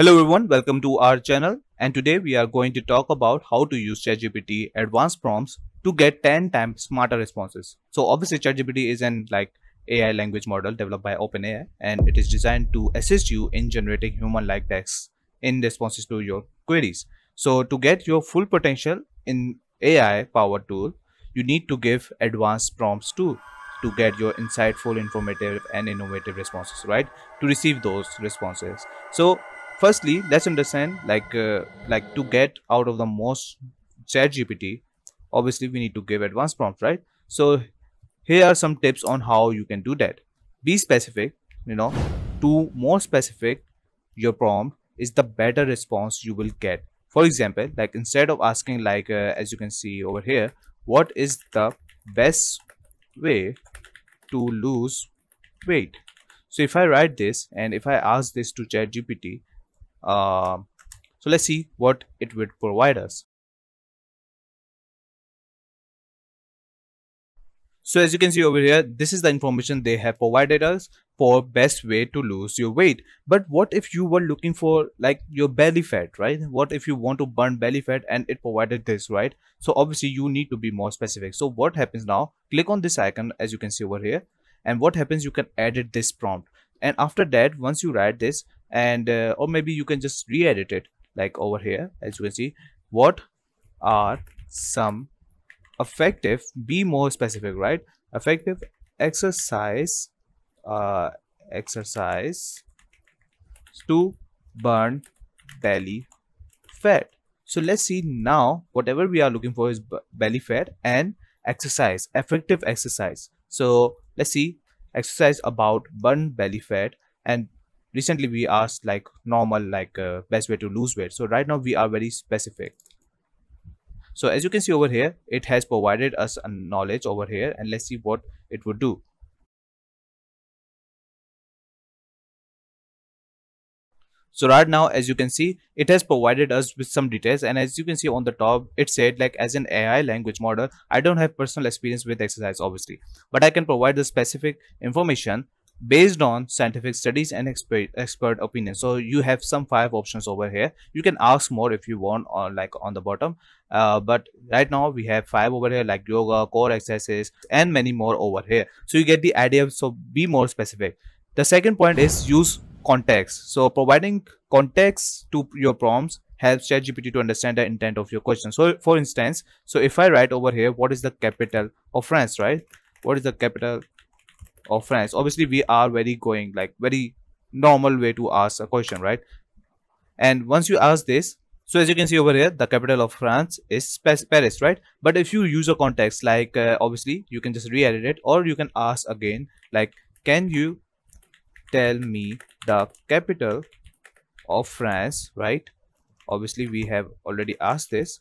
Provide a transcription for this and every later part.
Hello everyone, welcome to our channel and today we are going to talk about how to use ChatGPT advanced prompts to get 10 times smarter responses. So obviously ChatGPT is an like AI language model developed by OpenAI and it is designed to assist you in generating human-like texts in responses to your queries. So to get your full potential in AI powered tool, you need to give advanced prompts too to get your insightful, informative and innovative responses, right? To receive those responses. So firstly let's understand like uh, like to get out of the most chat gpt obviously we need to give advanced prompts right? So here are some tips on how you can do that. Be specific you know. To more specific your prompt is the better response you will get. For example like instead of asking like uh, as you can see over here what is the best way to lose weight? So if i write this and if i ask this to chat gpt uh, so let's see what it would provide us. So as you can see over here, this is the information they have provided us for best way to lose your weight. But what if you were looking for like your belly fat, right? What if you want to burn belly fat and it provided this, right? So obviously you need to be more specific. So what happens now? Click on this icon as you can see over here. And what happens? You can edit this prompt. And after that, once you write this, and uh, or maybe you can just re-edit it like over here as you can see what are some effective be more specific right? Effective exercise uh exercise to burn belly fat. So let's see now whatever we are looking for is belly fat and exercise effective exercise. So let's see exercise about burn belly fat and recently we asked like normal like uh, best way to lose weight. So right now we are very specific. So as you can see over here it has provided us a knowledge over here and let's see what it would do. So right now as you can see it has provided us with some details and as you can see on the top it said like as an ai language model i don't have personal experience with exercise obviously. But i can provide the specific information based on scientific studies and expert expert opinion. So you have some five options over here. You can ask more if you want or like on the bottom. Uh, but right now we have five over here like yoga core exercises and many more over here. So you get the idea. So be more specific. The second point is use context. So providing context to your prompts helps ChatGPT to understand the intent of your question. So, for instance, so if I write over here, what is the capital of France, right? What is the capital of France. Obviously, we are very going like very normal way to ask a question, right? And once you ask this, so as you can see over here, the capital of France is Paris, right? But if you use a context like uh, obviously you can just re-edit it or you can ask again like can you tell me the capital of France, right? Obviously we have already asked this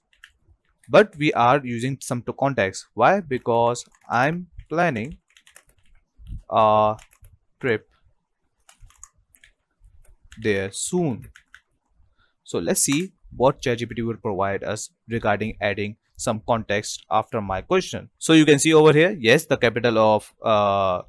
but we are using some to context. Why? Because I'm planning a trip there soon. So let's see what ChatGPT will provide us regarding adding some context after my question. So you can see over here, yes, the capital of uh,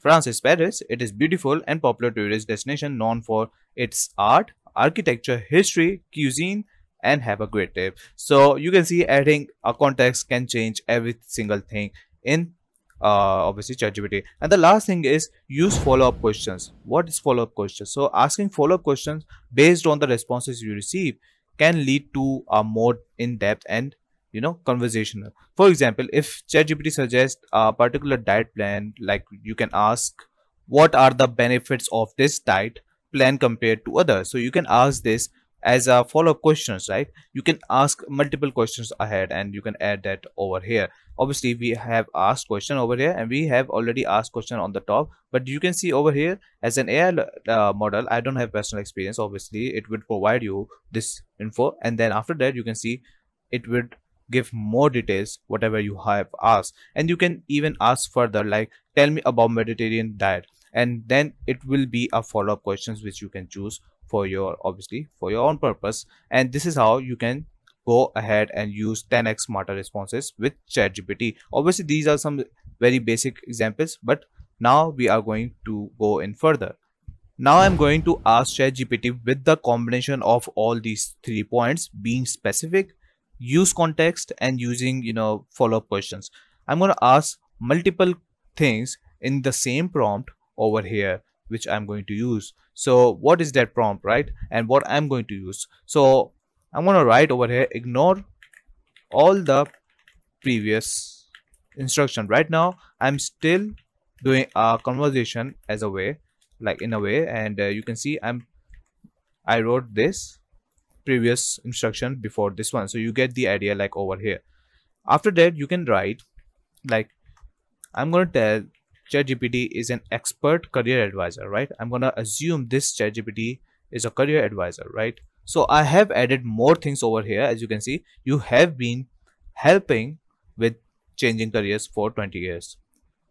France is Paris. It is beautiful and popular tourist destination known for its art, architecture, history, cuisine, and have a great trip. So you can see adding a context can change every single thing in uh, obviously ChatGPT. And the last thing is use follow-up questions. What is follow-up questions? So asking follow-up questions based on the responses you receive can lead to a more in-depth and you know conversational. For example, if ChatGPT suggests a particular diet plan, like you can ask what are the benefits of this diet plan compared to others. So you can ask this as a follow-up questions right? You can ask multiple questions ahead and you can add that over here. Obviously we have asked question over here and we have already asked question on the top but you can see over here as an ai uh, model i don't have personal experience. Obviously it would provide you this info and then after that you can see it would give more details whatever you have asked. And you can even ask further like tell me about mediterranean diet and then it will be a follow-up questions which you can choose for your obviously for your own purpose and this is how you can go ahead and use 10x smarter responses with ChatGPT. Obviously, these are some very basic examples, but now we are going to go in further. now i'm going to ask chatgpt with the combination of all these three points being specific use context and using you know follow-up questions i'm going to ask multiple things in the same prompt over here which i'm going to use. So what is that prompt right? And what i'm going to use. So i'm going to write over here ignore all the previous instruction. Right now i'm still doing a conversation as a way like in a way and uh, you can see i'm i wrote this previous instruction before this one. So you get the idea like over here. After that you can write like i'm going to tell ChatGPT is an expert career advisor, right? I'm gonna assume this ChatGPT is a career advisor, right? So I have added more things over here. As you can see, you have been helping with changing careers for 20 years.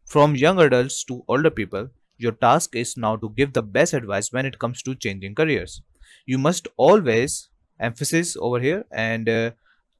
From young adults to older people, your task is now to give the best advice when it comes to changing careers. You must always emphasis over here and uh,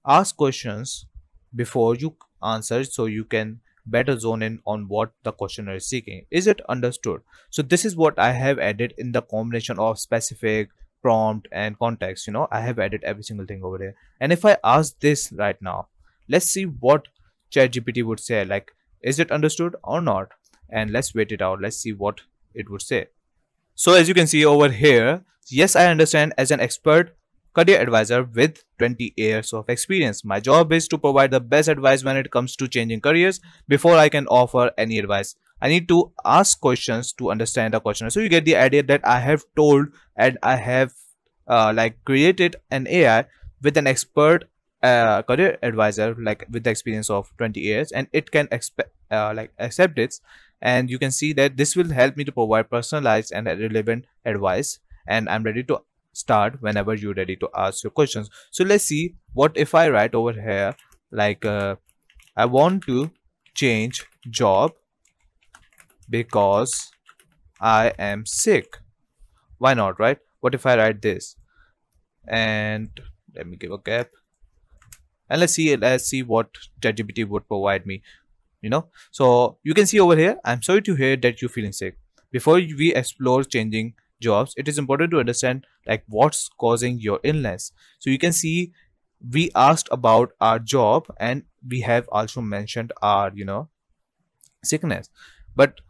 ask questions before you answer so you can better zone in on what the questioner is seeking. Is it understood? So this is what I have added in the combination of specific, prompt and context. You know, I have added every single thing over there. And if I ask this right now, let's see what ChatGPT would say. Like, is it understood or not? And let's wait it out. Let's see what it would say. So as you can see over here, yes, I understand as an expert career advisor with 20 years of experience. My job is to provide the best advice when it comes to changing careers before I can offer any advice. I need to ask questions to understand the question. So you get the idea that I have told and I have uh, like created an AI with an expert uh, career advisor like with the experience of 20 years and it can expect uh, like accept it and you can see that this will help me to provide personalized and relevant advice and I'm ready to start whenever you're ready to ask your questions. So let's see what if i write over here like uh, i want to change job because i am sick. Why not right? What if i write this? And let me give a gap. And let's see let's see what ChatGPT would provide me you know? So you can see over here i'm sorry to hear that you're feeling sick. Before we explore changing jobs it is important to understand like what's causing your illness. So you can see we asked about our job and we have also mentioned our you know sickness. But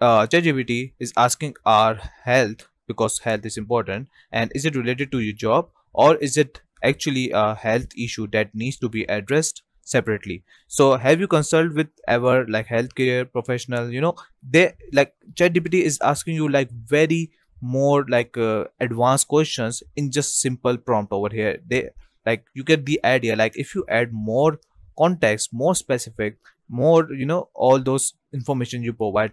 uh, ChatGPT is asking our health because health is important. And is it related to your job or is it actually a health issue that needs to be addressed separately? So have you consulted with ever like healthcare professional? You know they like ChatGPT is asking you like very more like uh, advanced questions in just simple prompt over here. They like you get the idea. Like if you add more context more specific more you know all those information you provide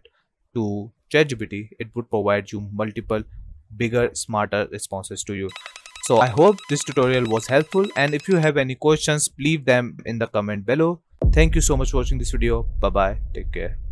to ChatGPT it would provide you multiple bigger smarter responses to you. So i hope this tutorial was helpful and if you have any questions leave them in the comment below. Thank you so much for watching this video. Bye bye take care